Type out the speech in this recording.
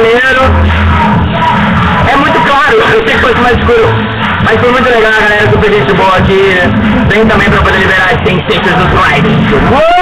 maneiro. É muito claro, eu sei que fosse mais escuro. Mas foi muito legal galera super gente boa aqui. Né? Vem também pra poder liberar as ciências dos likes. Uou!